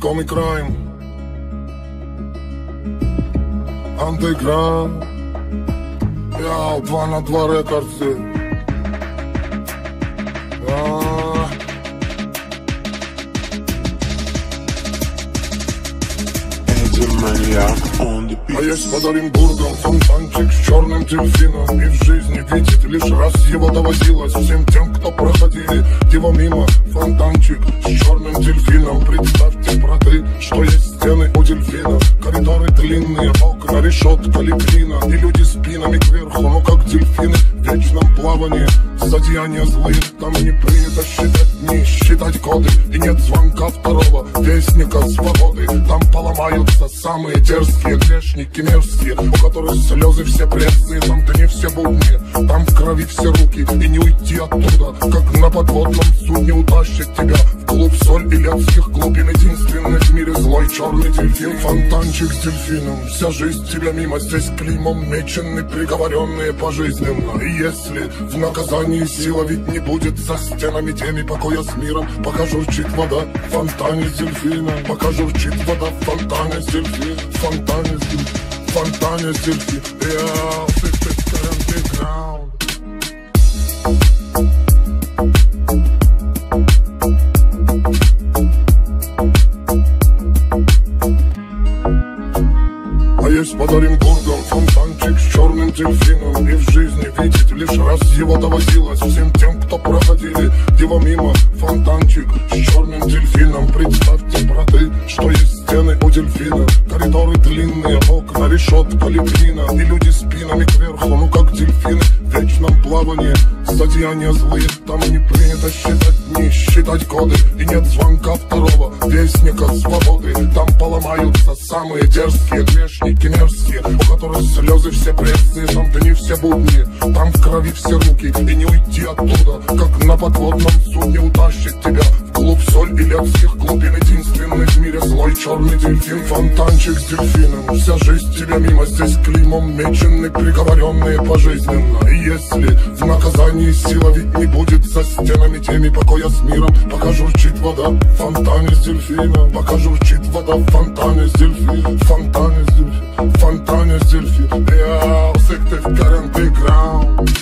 Comic Crime Underground Яу, два на два рекордсы. А, the А есть под Оренбургом фонтанчик с черным дельфином. И в жизни видеть лишь раз его доводилось Всем тем, кто проходили его мимо. Фонтанчик с черным дельфином. Представьте, браты, что есть стены у дельфина Коридоры длинные, окна, решетка, лепнина И люди спинами кверху, ну как дельфины В вечном плавании. Зодеяния злые, там не принято считать дни, считать годы И нет звонка второго вестника свободы. Там поломаются самые дерзкие грешники мерзкие У которых слезы все пресные, там дни все будни Там в крови все руки, и не уйти оттуда Как на подводном судне утащит тебя В клуб соль и летских глубин черный дельфин Фонтанчик с дельфином, вся жизнь тебя мимо Здесь клеймом мечены, приговоренные пожизненно. И если в наказании сила ведь не будет За стенами теми покоя с миром. Пока журчит вода в фонтане с дельфином. Пока журчит вода в фонтане с дельфином. Фонтане с дельфином Фонтане с дельфином Есть под Оренбургом фонтанчик с черным дельфином. И в жизни видеть лишь раз его доводилось Всем тем, кто проходили его мимо. Фонтанчик с черным дельфином. Представьте, браты, что есть стены у дельфина решетка, лепнина И люди спинами кверху, ну как дельфины В вечном плавании. Зодеяния злые, там не принято считать дни, считать годы И нет звонка второго вестника свободы. Там поломаются самые дерзкие грешники мерзкие У которых слезы все пресные, там дни все будни Там в крови все руки, и не уйти оттуда Как на подводном судне утащит черный дельфин Фонтанчик с дельфином, вся жизнь тебя мимо Здесь клеймом мечены, приговоренные пожизненно. И если в наказании сила ведь не будет За стенами теми покоя с миром Пока журчит вода в фонтане с дельфином. Пока журчит вода в фонтане с дельфином. Фонтане с дельфином, фонтане с дельфином Я, sick to get underground